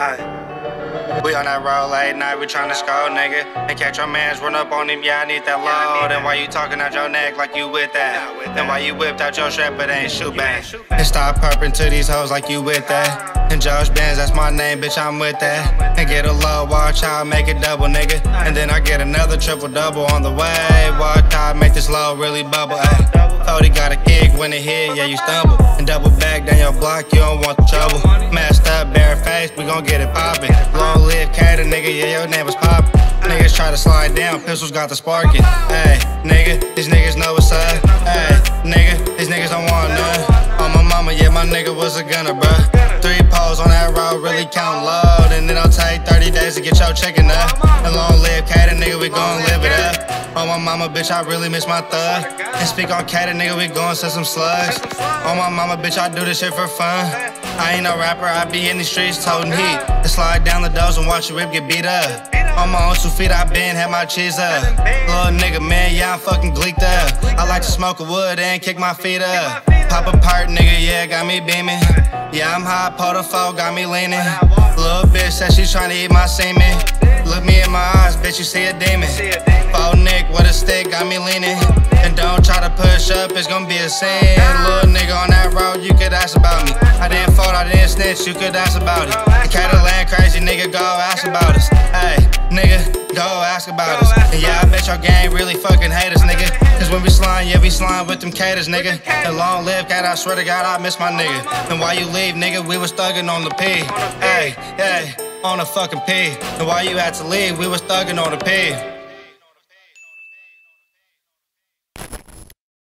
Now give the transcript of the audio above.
Aye. We on that road late night, we tryna score, nigga. And catch your mans, run up on him, yeah, I need that load. And why you talking out your neck like you with that? Then why you whipped out your strap but ain't shoot bang? And stop purping to these hoes like you with that. And Josh Bandz, that's my name, bitch, I'm with that. And get a low, watch how I make it double, nigga. And then I get another triple double on the way. Watch how I make this low really bubble, ayy. Cody got a kick when it hit, yeah, you stumble. And double back down your block, you don't want the trouble. Messed up, bare we gon' get it poppin'. Long live Cater, nigga, yeah, your name was poppin'. Niggas try to slide down, pistols got the sparkin'. Hey, nigga, these niggas know what's up. Hey, nigga, these niggas don't want none. On my mama, yeah, my nigga was a gunner, bruh. Three poles on that road, really count load. And it'll take 30 days to get your checkin' up. And long live Cater, nigga, we gon' live it up. On my mama, bitch, I really miss my thug. And speak on cat, nigga, we gon' send some slugs. On my mama, bitch, I do this shit for fun. I ain't no rapper, I be in the streets toting heat. Slide down the doors and watch your whip get beat up. On my own two feet, I been had my cheese up. Little nigga, man, yeah, I'm fucking gleeked up. I like to smoke a wood and kick my feet up. Pop a part, nigga, yeah, got me beaming. Yeah, I'm high, phone, got me leaning. Little bitch said she tryna eat my semen. Look me in my eyes, bitch, you see a demon. Faux Nick with a stick, got me leaning. And don't up, it's gonna be a sin. Little nigga on that road, you could ask about me. I didn't fold, I didn't snitch, you could ask about it. The Catalan crazy nigga, go ask about us. Hey, nigga, go ask about us. And yeah, I bet your gang really fucking hate us, nigga. Cause when we slime, yeah, we slime with them caters, nigga. And long live cat, I swear to God, I miss my nigga. And why you leave, nigga, we was thugging on the P. Hey, hey on the fucking P. And why you had to leave, we was thugging on the pig.